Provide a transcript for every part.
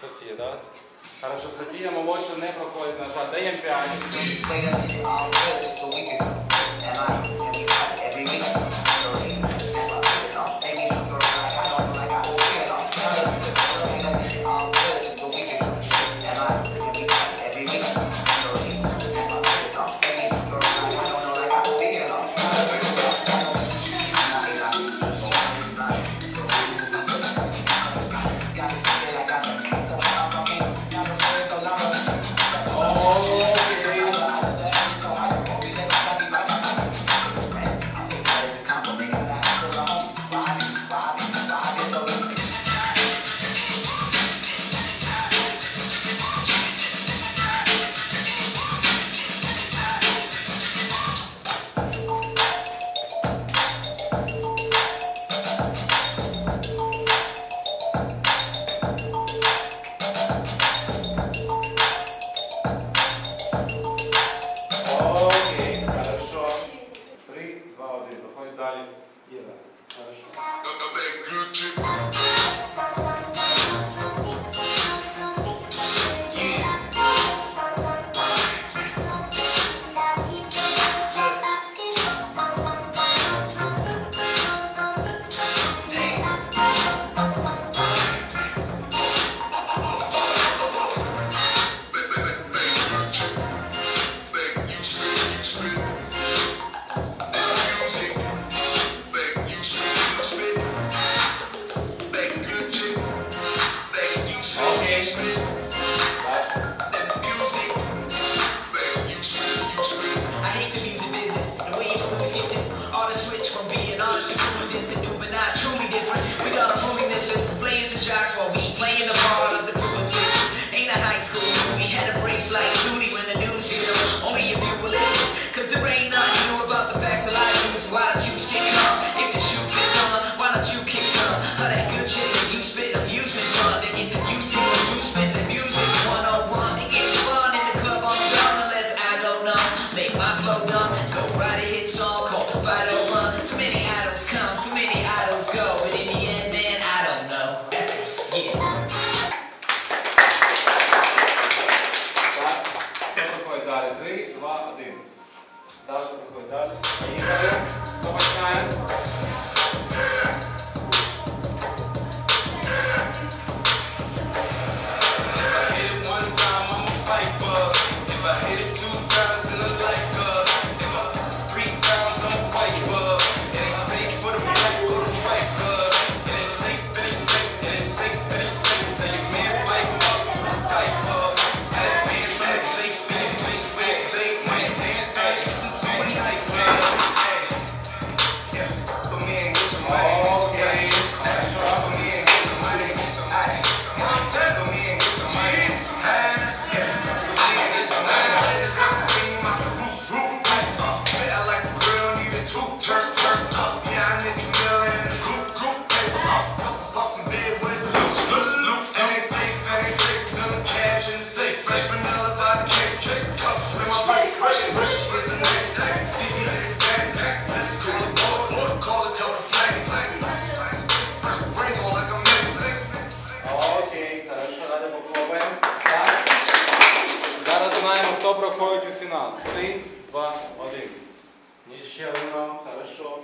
Софія, да? Хорошо, Софія молодша не проходить, на жаль. Даємо 5. Yeah. Uh, sure. दस रुपये दस समझ में आया Три, два, один. Ніж ще лунав, хорошо.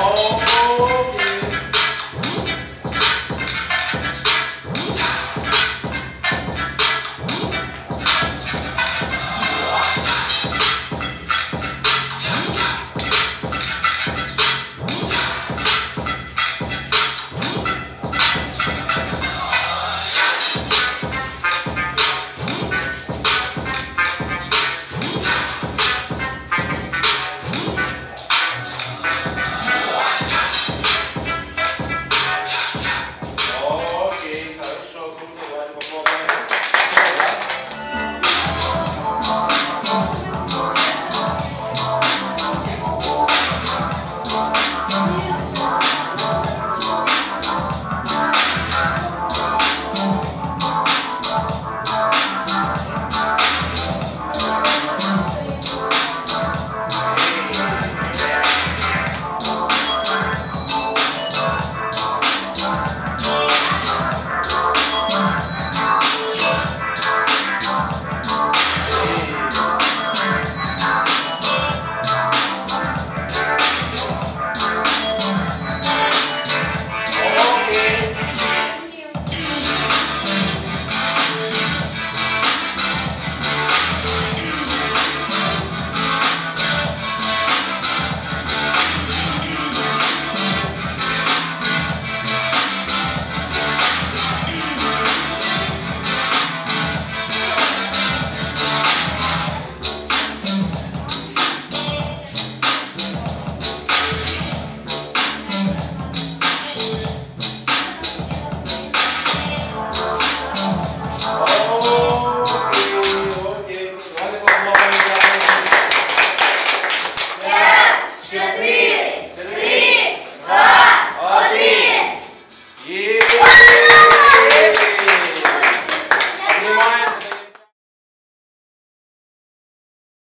Oh.